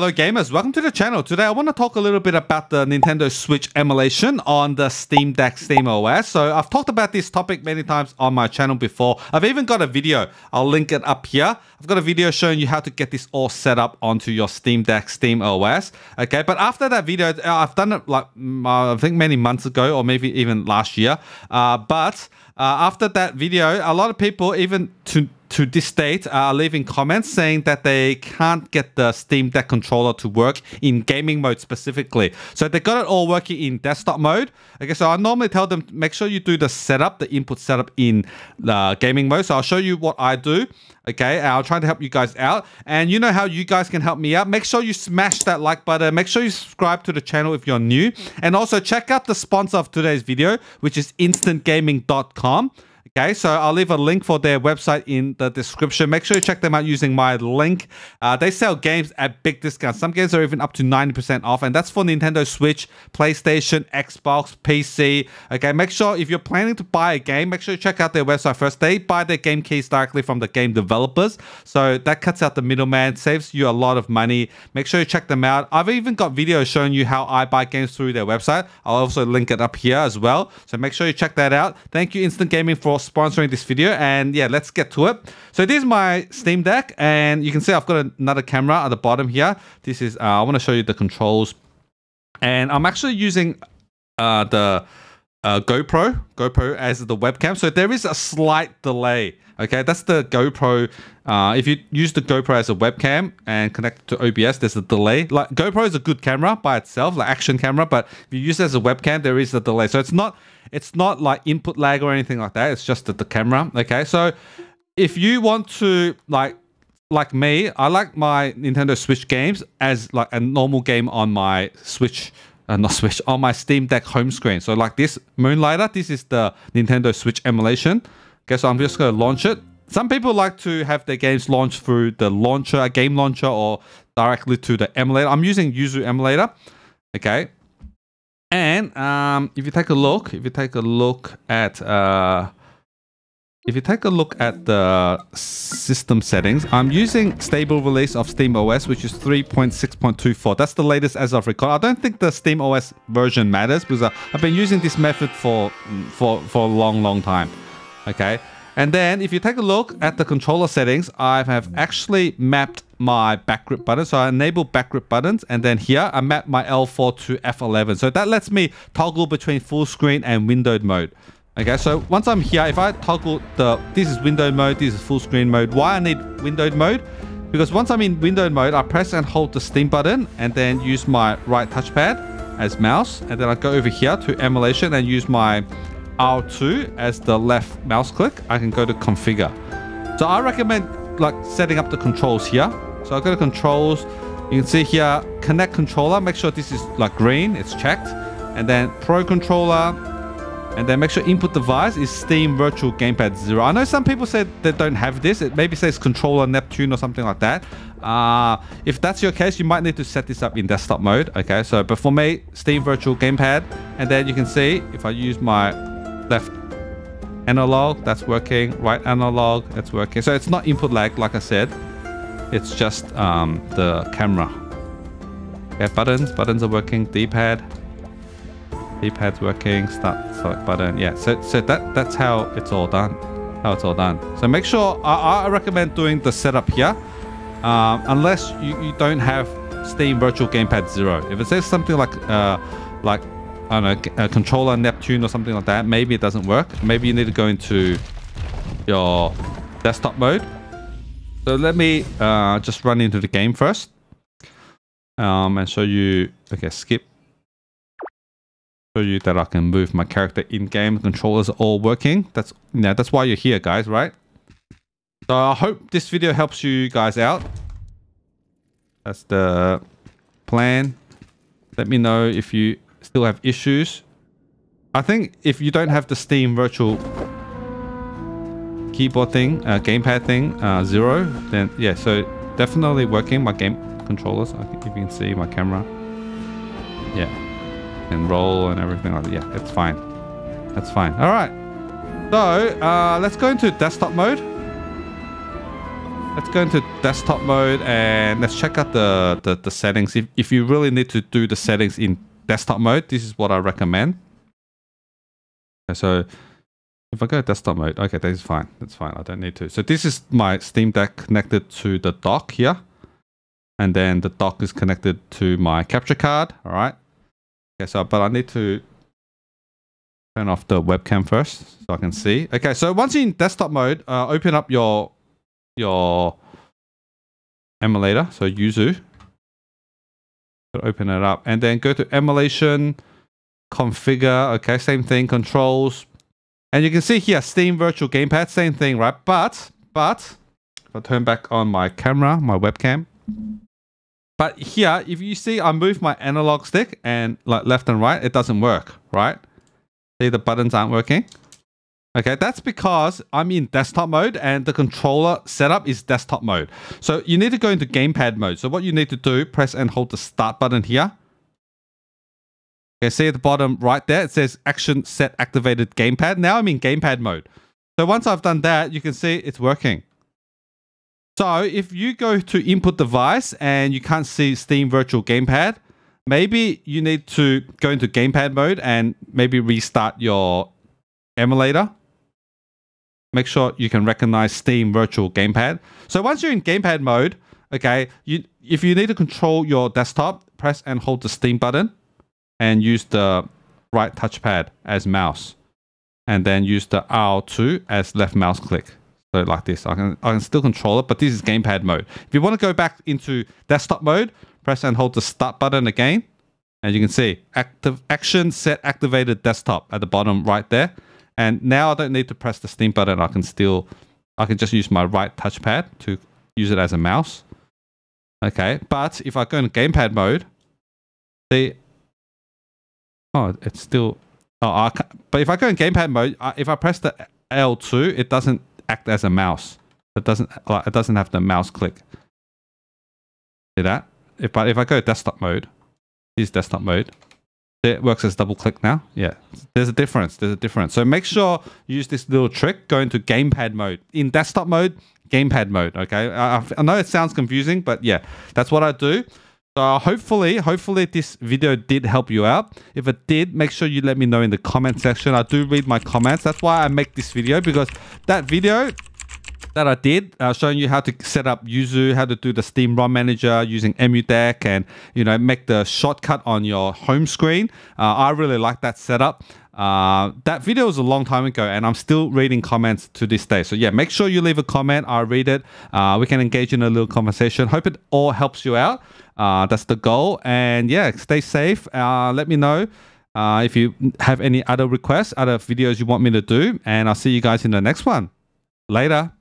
Hello gamers, welcome to the channel. Today I want to talk a little bit about the Nintendo Switch emulation on the Steam Deck Steam OS. So I've talked about this topic many times on my channel before. I've even got a video, I'll link it up here. I've got a video showing you how to get this all set up onto your Steam Deck Steam OS. Okay, but after that video, uh, I've done it like mm, I think many months ago or maybe even last year. Uh, but uh, after that video, a lot of people even to to this date are leaving comments saying that they can't get the Steam Deck controller to work in gaming mode specifically. So they got it all working in desktop mode. Okay, so I normally tell them make sure you do the setup, the input setup in the gaming mode. So I'll show you what I do. Okay, I'll try to help you guys out. And you know how you guys can help me out. Make sure you smash that like button. Make sure you subscribe to the channel if you're new. And also check out the sponsor of today's video, which is instantgaming.com. Okay, so I'll leave a link for their website in the description. Make sure you check them out using my link. Uh, they sell games at big discounts. Some games are even up to 90% off, and that's for Nintendo Switch, PlayStation, Xbox, PC. Okay, make sure if you're planning to buy a game, make sure you check out their website first. They buy their game keys directly from the game developers, so that cuts out the middleman, saves you a lot of money. Make sure you check them out. I've even got videos showing you how I buy games through their website. I'll also link it up here as well, so make sure you check that out. Thank you, Instant Gaming, for sponsoring this video. And yeah, let's get to it. So this is my Steam Deck, and you can see I've got another camera at the bottom here. This is, uh, I want to show you the controls. And I'm actually using uh, the uh, GoPro, GoPro as the webcam. So there is a slight delay. Okay, that's the GoPro. Uh, if you use the GoPro as a webcam and connect to OBS, there's a delay. Like GoPro is a good camera by itself, like action camera, but if you use it as a webcam, there is a delay. So it's not it's not like input lag or anything like that. It's just the, the camera. Okay, so if you want to like like me, I like my Nintendo Switch games as like a normal game on my Switch, uh, not Switch, on my Steam Deck home screen. So like this Moonlighter, this is the Nintendo Switch emulation. Okay, so I'm just to launch it. Some people like to have their games launched through the launcher, game launcher, or directly to the emulator. I'm using Yuzu emulator. Okay, and um, if you take a look, if you take a look at uh, if you take a look at the system settings, I'm using stable release of Steam OS, which is 3.6.24. That's the latest as of record. I don't think the Steam OS version matters because uh, I've been using this method for for for a long, long time. Okay. And then if you take a look at the controller settings, I have actually mapped my back grip button. So I enable back grip buttons and then here I map my L4 to F11. So that lets me toggle between full screen and windowed mode. Okay, so once I'm here, if I toggle the, this is windowed mode, this is full screen mode. Why I need windowed mode? Because once I'm in windowed mode, I press and hold the Steam button and then use my right touchpad as mouse. And then I go over here to emulation and use my R2 as the left mouse click, I can go to configure. So I recommend like setting up the controls here. So I go to controls. You can see here, connect controller. Make sure this is like green, it's checked. And then pro controller. And then make sure input device is Steam Virtual Gamepad Zero. I know some people said they don't have this. It maybe says controller Neptune or something like that. Uh, if that's your case, you might need to set this up in desktop mode. Okay, so but for me, Steam Virtual Gamepad. And then you can see if I use my left analog, that's working. Right analog, that's working. So it's not input lag, like I said. It's just um, the camera. Okay, buttons, buttons are working. D-pad, D-pad's working. Start select button. Yeah, so so that that's how it's all done. How it's all done. So make sure I, I recommend doing the setup here, um, unless you, you don't have Steam Virtual Gamepad Zero. If it says something like uh, like I don't know, a controller Neptune or something like that, maybe it doesn't work. Maybe you need to go into your desktop mode. So let me uh, just run into the game first um, and show you, okay, skip. Show you that I can move my character in-game. Controllers all working. That's, yeah, that's why you're here, guys, right? So I hope this video helps you guys out. That's the plan. Let me know if you still have issues. I think if you don't have the Steam virtual keyboard thing, uh, gamepad thing, uh, zero, then yeah, so definitely working my game controllers. I think you can see my camera. Yeah, and roll and everything like that. Yeah, it's fine. That's fine. All right. So uh, let's go into desktop mode. let's go into desktop mode and let's check out the, the, the settings. If, if you really need to do the settings in desktop mode, this is what I recommend. So if I go desktop mode, okay, that is fine. That's fine. I don't need to. So this is my Steam Deck connected to the dock here. And then the dock is connected to my capture card. All right. Okay, so, but I need to turn off the webcam first so I can see. Okay, so once you're in desktop mode, uh, open up your your emulator, so Yuzu. Open it up and then go to emulation, configure, okay, same thing, controls. And you can see here, Steam Virtual Gamepad, same thing, right? But, but, if I turn back on my camera, my webcam, but here, if you see I move my analog stick and like left and right, it doesn't work, right? See the buttons aren't working? Okay, that's because I'm in desktop mode and the controller setup is desktop mode. So you need to go into gamepad mode. So what you need to do, press and hold the start button here. Okay, see at the bottom right there, it says action set activated gamepad. Now I'm in gamepad mode. So once I've done that, you can see it's working. So if you go to input device and you can't see Steam Virtual Gamepad, maybe you need to go into gamepad mode and maybe restart your emulator make sure you can recognize Steam Virtual Gamepad. So once you're in gamepad mode, okay, you if you need to control your desktop, press and hold the Steam button and use the right touchpad as mouse. And then use the R2 as left mouse click. So like this, I can I can still control it, but this is gamepad mode. If you want to go back into desktop mode, press and hold the start button again. And you can see active action set activated desktop at the bottom right there. And now I don't need to press the Steam button. I can still, I can just use my right touchpad to use it as a mouse. Okay, but if I go in gamepad mode, see, oh, it's still, oh, I but if I go in gamepad mode, if I press the L2, it doesn't act as a mouse. It doesn't, it doesn't have the mouse click. See that? If, but if I go desktop mode, use desktop mode. It works as double click now. Yeah, there's a difference. There's a difference. So make sure you use this little trick. Go into gamepad mode. In desktop mode, gamepad mode. Okay. I, I know it sounds confusing, but yeah, that's what I do. So hopefully, hopefully this video did help you out. If it did, make sure you let me know in the comment section. I do read my comments. That's why I make this video because that video that I did, uh, showing you how to set up Yuzu, how to do the Steam ROM Manager using EmuDeck, and you know make the shortcut on your home screen. Uh, I really like that setup. Uh, that video was a long time ago, and I'm still reading comments to this day. So yeah, make sure you leave a comment. I'll read it. Uh, we can engage in a little conversation. Hope it all helps you out. Uh, that's the goal. And yeah, stay safe. Uh, let me know. Uh, if you have any other requests, other videos you want me to do, and I'll see you guys in the next one. Later.